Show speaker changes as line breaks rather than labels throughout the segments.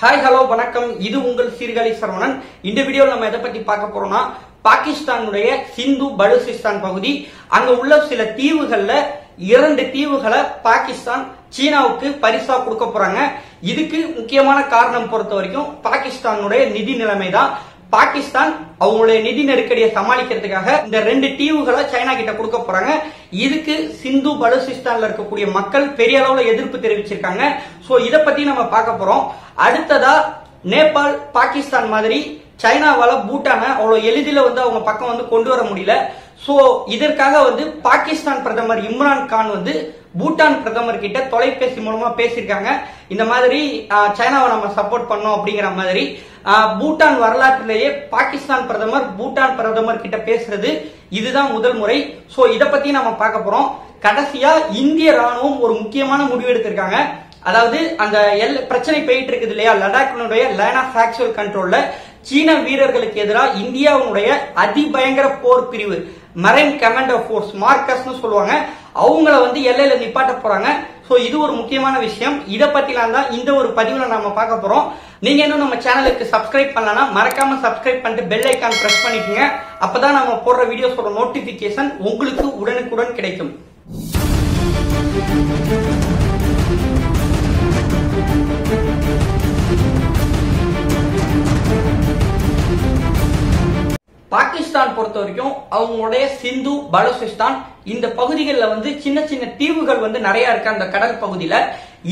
Hi hello வணக்கம். இது உங்கள் சீர்காழி சரவணன். இந்த வீடியோவில் நம்ம எதை பத்தி பார்க்க போறோம்னா பாகிஸ்தானுடைய சிந்து பலுசிஸ்தான் பகுதி. அங்க உள்ள சில தீவுகள்ல இரண்டு தீவுகளை பாகிஸ்தான் சீனாவுக்கு பரிசா கொடுக்க போறாங்க. இதுக்கு முக்கியமான காரணம் பொறுத்த வரைக்கும் பாகிஸ்தானுடைய நிதி நிலைமை தான் பாகிஸ்தான் அவங்களுடைய நிதி நெருக்கடியை சமாளிக்கிறதுக்காக இந்த ரெண்டு தீவுகளை சைனா கிட்ட கொடுக்க போறாங்க. இதுக்கு சிந்து பலுசிஸ்தான்ல இருக்கக்கூடிய மக்கள் பெரிய அளவுல எதிர்ப்பு தெரிவிச்சிருக்காங்க. சோ இத பத்தி நம்ம பார்க்க போறோம். அடுத்ததா நேபாள் பாகிஸ்தான் மாதிரி சைனாவால பூட்டானை அவ்வளவு எளிதில வந்து அவங்க பக்கம் வந்து கொண்டு வர முடியல. சோ இதற்காக வந்து பாகிஸ்தான் பிரதமர் இம்ரான் கான் வந்து பூட்டான் பிரதமர் கிட்ட தொலைபேசி மூலமா பேசியிருக்காங்க. இந்த மாதிரி சைனாவை நம்ம சப்போர்ட் பண்ணோம் அப்படிங்கிற மாதிரி. பூட்டான் வரலாற்றிலேயே பாகிஸ்தான் பிரதமர் பூட்டான் பிரதமர் கிட்ட பேசுறது இதுதான் முதல் முறை. சோ இதை பத்தி நம்ம பார்க்க போறோம். கடைசியா இந்திய ராணுவம் ஒரு முக்கியமான முடிவு எடுத்திருக்காங்க. அதாவது அந்த எல் பிரச்சனை போயிட்டு இருக்குது இல்லையா? லடாக்கினுடைய லைன் ஆஃப் ஆக்சுவல் கண்ட்ரோல்ல சீன வீரர்களுக்கு எதிராக இந்தியாவுடைய அதிபயங்கர போர் பிரிவு மரைன் கமாண்டோ ஃபோர்ஸ் மார்க்கர்ஸ்னு சொல்லுவாங்க. அவங்கள வந்து எல்லையில நிப்பாட்ட போறாங்க. சோ இது ஒரு முக்கியமான விஷயம். இதை பத்திலாம் தான் இந்த ஒரு பதிவுல நம்ம பார்க்க போறோம். நீங்க இன்னும் நம்ம சேனலுக்கு சப்ஸ்கிரைப் பண்ணலாம் மறக்காம சப்ஸ்கிரைப் பண்ணிட்டு பெல் ஐக்கான் பிரஸ் பண்ணிக்கோங்க. அப்பதான் நம்ம போடுற வீடியோஸோட நோட்டிபிகேஷன் உங்களுக்கு உடனுக்குடன் கிடைக்கும். பொறுத்த வரைக்கும் அவங்களுடைய சிந்து பலோசிஸ்தான் இந்த பகுதிகளில் வந்து சின்ன சின்ன தீவுகள் வந்து நிறைய இருக்கு அந்த கடல் பகுதியில.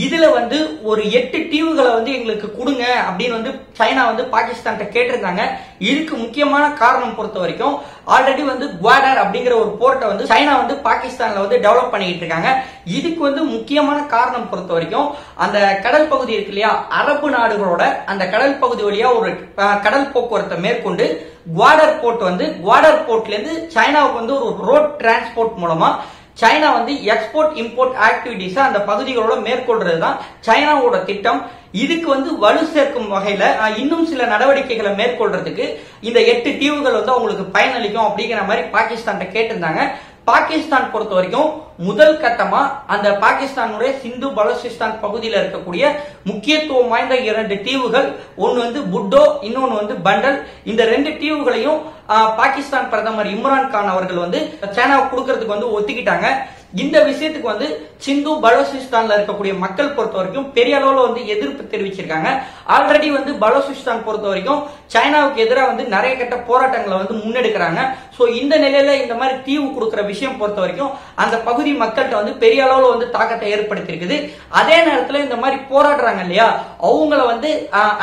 இதுல வந்து ஒரு எட்டு தீவுகளை வந்து எங்களுக்கு கொடுங்க அப்படின்னு வந்து சைனா வந்து பாகிஸ்தான் கேட்டிருந்தாங்க. இதுக்கு முக்கியமான காரணம் பொறுத்த வரைக்கும் ஆல்ரெடி வந்து குவாடர் அப்படிங்கிற ஒரு போர்ட்டை வந்து சைனா வந்து பாகிஸ்தான்ல வந்து டெவலப் பண்ணிக்கிட்டு இருக்காங்க. இதுக்கு வந்து முக்கியமான காரணம் பொறுத்த வரைக்கும் அந்த கடல் பகுதி இருக்கு இல்லையா அரபு நாடுகளோட அந்த கடல் பகுதி வழியா ஒரு கடல் போக்குவரத்தை மேற்கொண்டு குவாடர் போர்ட் வந்து குவாடர் போர்ட்ல இருந்து சைனாவுக்கு வந்து ஒரு ரோட் டிரான்ஸ்போர்ட் மூலமா சைனா வந்து எக்ஸ்போர்ட் இம்போர்ட் ஆக்டிவிட்டிஸ் அந்த பகுதிகளோட மேற்கொள்றது தான் சைனாவோட திட்டம். இதுக்கு வந்து வலு சேர்க்கும் வகையில இன்னும் சில நடவடிக்கைகளை மேற்கொள்றதுக்கு இந்த எட்டு தீவுகள் வந்து அவங்களுக்கு பயனளிக்கும் அப்படிங்கிற மாதிரி பாகிஸ்தான் கேட்டிருந்தாங்க. பாகிஸ்தான் பொறுத்த வரைக்கும் முதல் கட்டமா அந்த பாகிஸ்தானுடைய சிந்து பலோசிஸ்தான் பகுதியில் இருக்கக்கூடிய முக்கியத்துவம் வாய்ந்த இரண்டு தீவுகள் ஒன்னு வந்து புட்டோ இன்னொன்னு வந்து பண்டல். இந்த ரெண்டு தீவுகளையும் ஆஹ், பாகிஸ்தான் பிரதமர் இம்ரான் கான் அவர்கள் வந்து சைனாவுக்கு கொடுக்கறதுக்கு வந்து ஒத்துக்கிட்டாங்க. இந்த விஷயத்துக்கு வந்து சிந்து பலோசிஸ்தான்ல இருக்கக்கூடிய மக்கள் பொறுத்த வரைக்கும் பெரிய அளவுல வந்து எதிர்ப்பு தெரிவிச்சிருக்காங்க. ஆல்ரெடி வந்து பலோசிஸ்தான் பொறுத்த வரைக்கும் சைனாவுக்கு எதிராக வந்து நிறைய கட்ட போராட்டங்களை வந்து முன்னெடுக்கிறாங்க. சோ இந்த நிலையில இந்த மாதிரி தீவு கொடுக்கிற விஷயம் பொறுத்த வரைக்கும் அந்த பகுதி மக்கள்கிட்ட வந்து பெரிய அளவுல வந்து தாக்கத்தை ஏற்படுத்தியிருக்குது. அதே நேரத்துல இந்த மாதிரி போராடுறாங்க இல்லையா? அவங்கள வந்து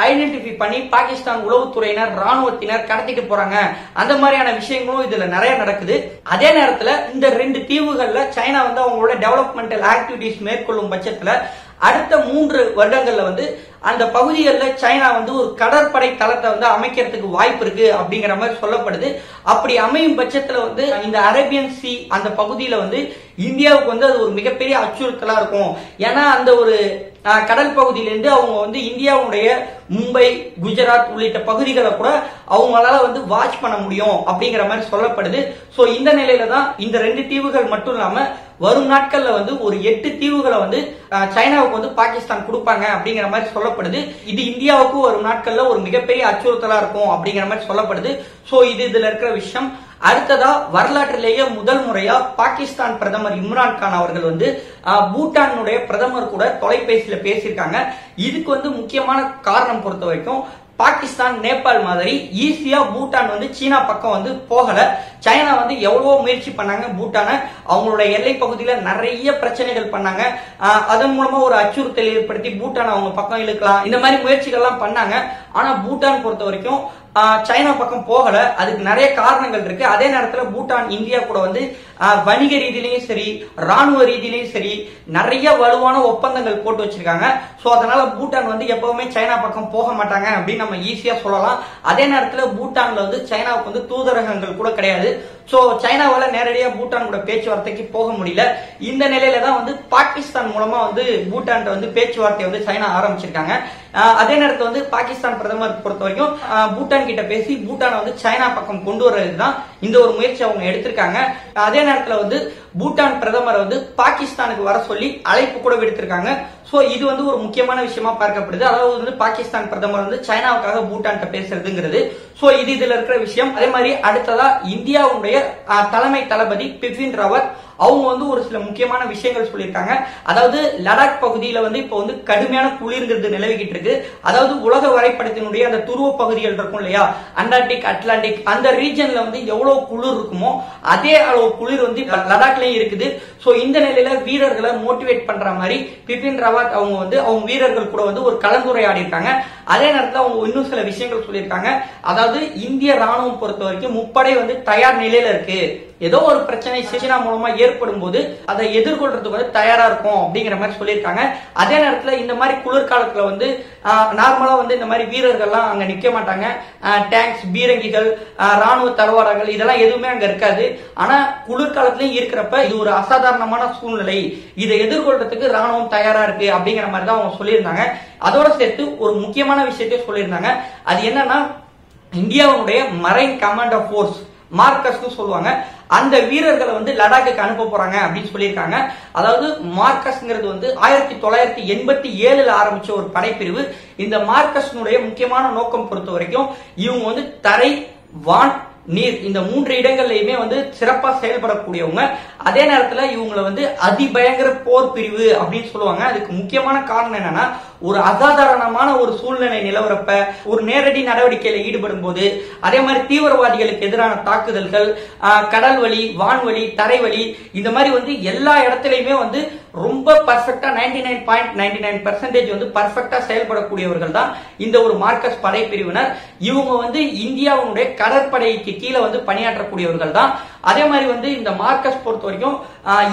ஐடென்டிஃபை பண்ணி பாகிஸ்தான் உளவுத்துறையினர் ராணுவத்தினர் கடத்திட்டு போறாங்க. அந்த மாதிரியான விஷயங்களும் இதுல நிறைய நடக்குது. அதே நேரத்துல இந்த ரெண்டு தீவுகள்ல சைனா வந்து அவங்களோட டெவலப்மெண்டல் ஆக்டிவிட்டிஸ் மேற்கொள்ளும் பட்சத்துல அடுத்த மூன்று வருடங்கள்ல வந்து அந்த பகுதிகளில் சைனா வந்து ஒரு கடற்படை தளத்தை வந்து அமைக்கிறதுக்கு வாய்ப்பு இருக்கு அப்படிங்கிற மாதிரி சொல்லப்படுது. அப்படி அமையும் பட்சத்துல வந்து இந்த அரேபியன் சி அந்த பகுதியில வந்து இந்தியாவுக்கு வந்து அது ஒரு மிகப்பெரிய அச்சுறுத்தலா இருக்கும். ஏன்னா அந்த ஒரு கடல் பகுதியிலிருந்து அவங்க வந்து இந்தியாவுடைய மும்பை குஜராத் உள்ளிட்ட பகுதிகளை கூட அவங்களால வந்து வாட்ச் பண்ண முடியும் அப்படிங்கிற மாதிரி சொல்லப்படுது. ஸோ இந்த நிலையில தான் இந்த ரெண்டு தீவுகள் மட்டும் இல்லாம வரும் நாட்கள்ல வந்து ஒரு எட்டு தீவுகளை வந்து சைனாவுக்கு வந்து பாகிஸ்தான் கொடுப்பாங்க அப்படிங்கிற மாதிரி சொல்லப்படுது. இது இந்தியாவுக்கு வரும் நாட்கள்ல ஒரு மிகப்பெரிய அச்சுறுத்தலா இருக்கும் அப்படிங்கிற மாதிரி சொல்லப்படுது. ஸோ இது இதுல இருக்கிற விஷயம். அடுத்ததா வரலாற்றிலேயே முதல் முறையா பாகிஸ்தான் பிரதமர் இம்ரான் கான் அவர்கள் வந்து பூட்டானுடைய பிரதமர் கூட தொலைபேசியில பேசியிருக்காங்க. இதுக்கு வந்து முக்கியமான காரணம் பொறுத்த வரைக்கும் பாகிஸ்தான் நேபாள் மாதிரி ஈஸியா பூட்டான் வந்து சீனா பக்கம் வந்து போகல. சைனா வந்து எவ்வளவோ முயற்சி பண்ணாங்க பூட்டானை. அவங்களோட எல்லை பகுதியில நிறைய பிரச்சனைகள் பண்ணாங்க. அதன் மூலமா ஒரு அச்சுறுத்தல் ஏற்படுத்தி பூட்டான் அவங்க பக்கம் இழுக்கலாம். இந்த மாதிரி முயற்சிகள்லாம் பண்ணாங்க. ஆனா பூட்டான் பொறுத்த வரைக்கும் சைனா பக்கம் போகல. அதுக்கு நிறைய காரணங்கள் இருக்கு. அதே நேரத்துல பூட்டான் இந்தியா கூட வந்து வணிக ரீதியிலையும் சரி ராணுவ ரீதியிலையும் சரி நிறைய வலுவான ஒப்பந்தங்கள் போட்டு வச்சிருக்காங்க. சோ அதனால பூட்டான் வந்து எப்பவுமே சைனா பக்கம் போக மாட்டாங்க அப்படின்னு நம்ம ஈஸியா சொல்லலாம். அதே நேரத்துல பூட்டான்ல வந்து சைனாவுக்கு வந்து தூதரகங்கள் கூட கிடையாது. சோ சைனாவால நேரடியா பூட்டான் கூட பேச்சுவார்த்தைக்கு போக முடியல. இந்த நிலையில தான் வந்து பாகிஸ்தான் மூலமா வந்து பூட்டான் வந்து பேச்சுவார்த்தை வந்து சைனா ஆரம்பிச்சிருக்காங்க. அதே நேரத்தில் வந்து பாகிஸ்தான் பிரதமர் பொறுத்த வரைக்கும் பூட்டான் கிட்ட பேசி பூட்டானை வந்து சைனா பக்கம் கொண்டு வர்றது தான் இந்த ஒரு முயற்சி அவங்க எடுத்திருக்காங்க. அதே நேரத்தில் வந்து பூட்டான் பிரதமர் வந்து பாகிஸ்தானுக்கு வர சொல்லி அழைப்பு கூட விடுத்திருக்காங்க. சோ இது வந்து ஒரு முக்கியமான விஷயமா பார்க்கப்படுது. அதாவது வந்து பாகிஸ்தான் பிரதமர் வந்து சைனாவுக்காக பூட்டான்கிட்ட பேசுறதுங்கிறது. சோ இது இதுல இருக்கிற விஷயம். அதே மாதிரி அடுத்ததா இந்தியாவுடைய அஹ், தலைமை தளபதி பிபின் ராவத் அவங்க வந்து ஒரு சில முக்கியமான விஷயங்கள் சொல்லியிருக்காங்க. அதாவது லடாக் பகுதியில வந்து இப்போ வந்து கடுமையான குளிர்ங்கிறது நிலவிக்கிட்டு இருக்கு. அதாவது உலக வரைபடத்தினுடைய அந்த துருவ பகுதிகள் இருக்கும் இல்லையா? அண்டார்டிக் அட்லாண்டிக் அந்த ரீஜன்ல வந்து எவ்வளவு குளிர் இருக்குமோ அதே அளவு குளிர் வந்து இப்ப லடாக்லயும் இருக்குது. ஸோ இந்த நிலையில வீரர்களை மோட்டிவேட் பண்ற மாதிரி பிபின் ராவத் அவங்க வந்து அவங்க வீரர்கள் கூட வந்து ஒரு கலந்துரையாடி இருக்காங்க அதே நேரத்தில் அவங்க இன்னும் சில விஷயங்கள் சொல்லியிருக்காங்க. அதாவது இந்திய ராணுவம் பொறுத்த வரைக்கும் முப்படை வந்து தயார் நிலையில இருக்கு. ஏதோ ஒரு பிரச்சனை சீனா மூலமா ஏற்படும் போது அதை எதிர்கொள்றதுக்கு வந்து தயாரா இருக்கும் அப்படிங்கிற மாதிரி சொல்லியிருக்காங்க. அதே நேரத்துல இந்த மாதிரி குளிர்காலத்துல வந்து நார்மலா வந்து இந்த மாதிரி வீரர்கள்லாம் அங்க நிக்க மாட்டாங்க. டேங்க்ஸ் பீரங்கிகள் ராணுவ தளவாடங்கள் இதெல்லாம் எதுவுமே அங்க இருக்காது. ஆனா குளிர்காலத்திலயும் இருக்கிறப்ப இது ஒரு அசாதாரணமான சூழ்நிலை. இதை எதிர்கொள்றதுக்கு ராணுவம் தயாரா இருக்கு அப்படிங்கிற மாதிரி தான் அவங்க சொல்லியிருந்தாங்க. அதோட சேர்த்து ஒரு முக்கியமான விஷயத்தையும் சொல்லியிருந்தாங்க. அது என்னன்னா இந்தியாவுடைய மரைன் கமாண்ட் ஆஃப் ஃபோர்ஸ் மார்க்கஸ்னு சொல்லுவாங்க. அந்த வீரர்களை வந்து லடாக்கு அனுப்ப போறாங்க அப்படின்னு சொல்லியிருக்காங்க. அதாவது மார்க்கஸ்ங்கிறது வந்து ஆயிரத்தி தொள்ளாயிரத்தி எண்பத்தி ஏழுல ஆரம்பிச்ச ஒரு படைப்பிரிவு. இந்த மார்க்கஸ்னுடைய முக்கியமான நோக்கம் பொறுத்த வரைக்கும் இவங்க வந்து தரை வான் நீர் இந்த மூன்று இடங்கள்லயுமே வந்து சிறப்பா செயல்படக்கூடியவங்க. அதே நேரத்துல இவங்களை வந்து அதிபயங்கர போர் பிரிவு அப்படின்னு சொல்லுவாங்க. அதுக்கு முக்கியமான காரணம் என்னன்னா ஒரு அசாதாரணமான ஒரு சூழ்நிலை நிலவரப்ப ஒரு நேரடி நடவடிக்கையில ஈடுபடும் போது அதே மாதிரி தீவிரவாதிகளுக்கு எதிரான தாக்குதல்கள் கடல் வழி வான்வழி தரைவழி இந்த மாதிரி வந்து எல்லா இடத்துலயுமே வந்து ரொம்ப பர்ஃபெக்டா ninety nine point ninety nine percentage வந்து பர்ஃபெக்டா செயல்படக்கூடியவர்கள் தான் இந்த ஒரு மார்க்கஸ் படைப்பிரிவினர். இவங்க வந்து இந்தியாவுடைய கடற்படைக்கு கீழே வந்து பணியாற்றக்கூடியவர்கள் தான். அதே மாதிரி வந்து இந்த மார்க்கஸ் பொறுத்த வரைக்கும்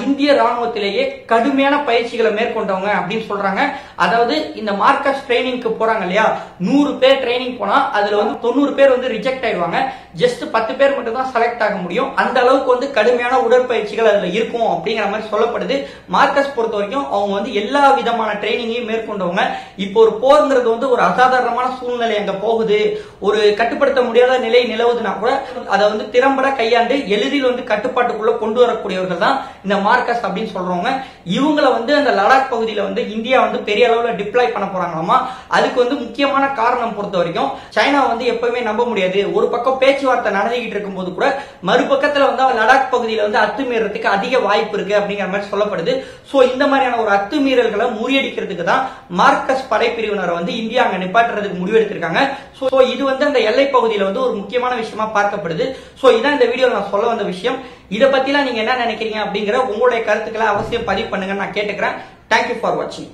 இந்திய ராணுவத்திலேயே கடுமையான பயிற்சிகளை மேற்கொண்டவங்க அப்படின்னு சொல்றாங்க. அதாவது இந்த மார்க்கஸ் ட்ரைனிங்க்கு போறாங்க இல்லையா? நூறு பேர் ட்ரைனிங் போனா அதுல வந்து தொண்ணூறு பேர் வந்து ரிஜெக்ட் ஆயிடுவாங்க. ஜஸ்ட் பத்து பேர் மட்டும் தான் செலக்ட் ஆக முடியும். அந்த அளவுக்கு வந்து கடுமையான உடற்பயிற்சிகள் அதுல இருக்கும் அப்படிங்கிற மாதிரி சொல்லப்படுது. மார்க்கஸ் பொறுத்த வரைக்கும் அவங்க வந்து எல்லா விதமான ட்ரைனிங்கையும் மேற்கொண்டவங்க. இப்போ ஒரு போருங்கிறது வந்து ஒரு அசாதாரணமான சூழ்நிலை அங்க போகுது. ஒரு கட்டுப்படுத்த முடியாத நிலை நிலவுதுன்னா கூட அதை வந்து திறம்பட கையாண்டு எழுதி எளிதில் வந்து கட்டுப்பாட்டுக்குள்ள கொண்டு வரக்கூடியவர்கள் தான் இந்த மார்க்கஸ் அப்படின்னு சொல்றவங்க. இவங்களை வந்து அந்த லடாக் பகுதியில வந்து இந்தியா வந்து பெரிய அளவுல டிப்ளாய் பண்ண போறாங்களாமா? அதுக்கு வந்து முக்கியமான காரணம் பொறுத்த வரைக்கும் சைனா வந்து எப்பவுமே நம்ப முடியாது. ஒரு பக்கம் பேச்சுவார்த்தை நடந்துகிட்டு இருக்கும்போது கூட மறுபக்கத்துல வந்து லடாக் பகுதியில வந்து அத்துமீறதுக்கு அதிக வாய்ப்பு இருக்கு அப்படிங்கிற மாதிரி சொல்லப்படுது. சோ இந்த மாதிரியான ஒரு அத்துமீறல்களை முறியடிக்கிறதுக்கு தான் மார்க்கஸ் படைப்பிரிவினரை வந்து இந்தியா அங்க நிப்பாட்டுறதுக்கு முடிவெடுத்திருக்காங்க. சோ இது வந்து அந்த எல்லை பகுதியில வந்து ஒரு முக்கியமான விஷயமா பார்க்கப்படுது. சோ இதான் இந்த வீடியோ நான் சொல்ல வந்த விஷயம். இதை பத்திலாம் நீங்க என்ன நினைக்கிறீங்க அப்படிங்கிற உங்களுடைய கருத்துக்களை அவசியம் பதிவு பண்ணுங்க நான் கேட்டுக்கிறேன். தேங்க்யூ ஃபார் வாட்சிங்